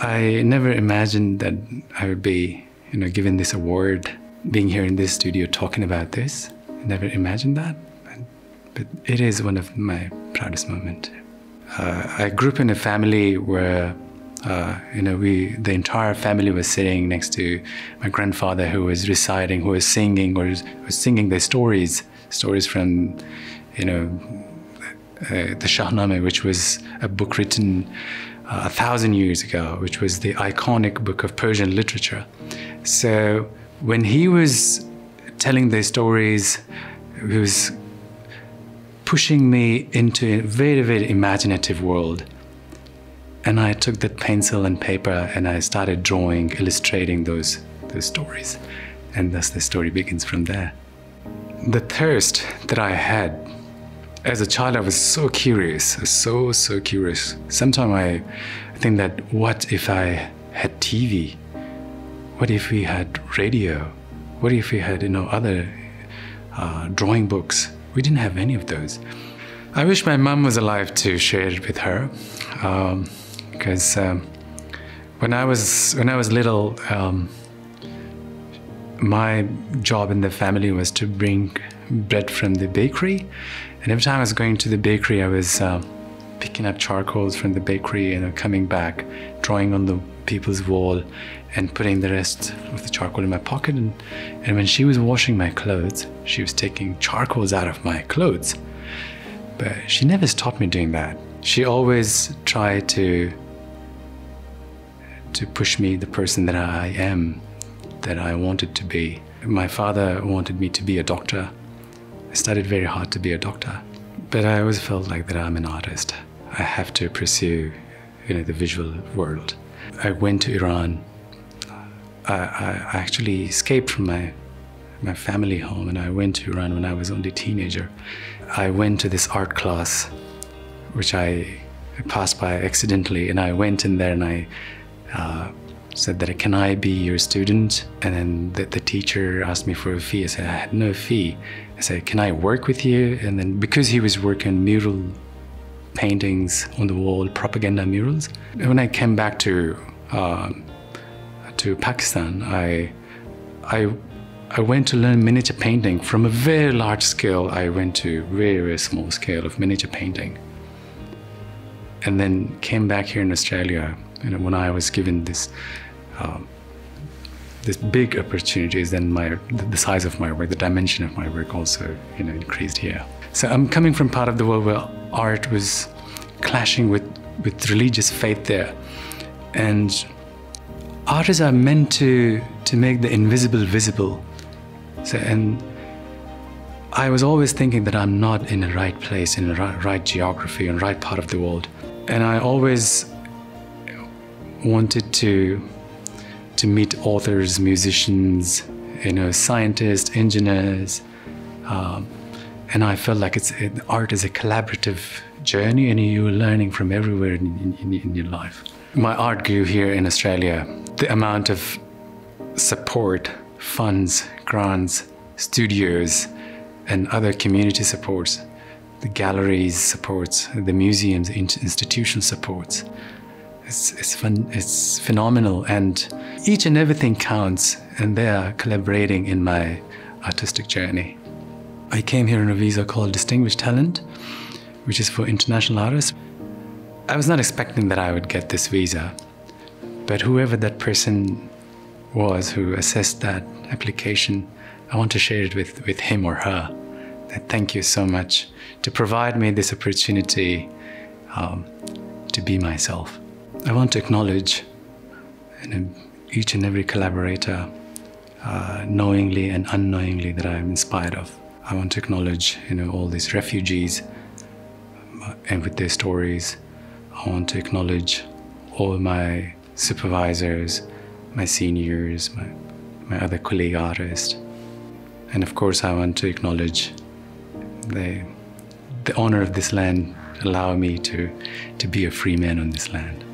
I never imagined that I would be, you know, given this award, being here in this studio talking about this. I never imagined that, but, it is one of my proudest moments. Uh, I grew up in a family where, uh, you know, we the entire family was sitting next to my grandfather, who was reciting, who was singing, or was singing their stories, stories from, you know, uh, the Shahnameh, which was a book written a thousand years ago, which was the iconic book of Persian literature. So when he was telling these stories, he was pushing me into a very, very imaginative world. And I took that pencil and paper and I started drawing, illustrating those, those stories. And thus the story begins from there. The thirst that I had as a child, I was so curious, so, so curious. Sometimes I think that what if I had TV? What if we had radio? What if we had, you know, other uh, drawing books? We didn't have any of those. I wish my mom was alive to share it with her, um, because um, when I was when I was little, um, my job in the family was to bring bread from the bakery and every time I was going to the bakery, I was uh, picking up charcoals from the bakery and coming back, drawing on the people's wall, and putting the rest of the charcoal in my pocket. And, and when she was washing my clothes, she was taking charcoals out of my clothes. But she never stopped me doing that. She always tried to to push me the person that I am, that I wanted to be. My father wanted me to be a doctor I studied very hard to be a doctor, but I always felt like that I'm an artist. I have to pursue, you know, the visual world. I went to Iran. I, I actually escaped from my my family home and I went to Iran when I was only a teenager. I went to this art class, which I passed by accidentally, and I went in there and I uh, said that can I be your student? And then the, the, teacher asked me for a fee. I said I had no fee. I said, can I work with you? And then because he was working mural paintings on the wall, propaganda murals. When I came back to um, to Pakistan, I I I went to learn miniature painting from a very large scale. I went to very very small scale of miniature painting, and then came back here in Australia. Know, when I was given this um, this big opportunities, then my the size of my work, the dimension of my work also you know increased here. So I'm coming from part of the world where art was clashing with with religious faith there, and artists are meant to to make the invisible visible. So and I was always thinking that I'm not in the right place, in the right, right geography, the right part of the world, and I always wanted to to meet authors, musicians, you know, scientists, engineers. Um, and I felt like it's it, art is a collaborative journey, and you're learning from everywhere in, in, in your life. My art grew here in Australia. The amount of support, funds, grants, studios, and other community supports, the galleries supports, the museums, institution supports, it's, it's, fun, it's phenomenal, and each and everything counts, and they are collaborating in my artistic journey. I came here on a visa called Distinguished Talent, which is for international artists. I was not expecting that I would get this visa, but whoever that person was who assessed that application, I want to share it with, with him or her. Thank you so much to provide me this opportunity um, to be myself. I want to acknowledge each and every collaborator, uh, knowingly and unknowingly, that I'm inspired of. I want to acknowledge, you know, all these refugees uh, and with their stories. I want to acknowledge all my supervisors, my seniors, my, my other colleague artists. And of course, I want to acknowledge the, the honor of this land allow me to, to be a free man on this land.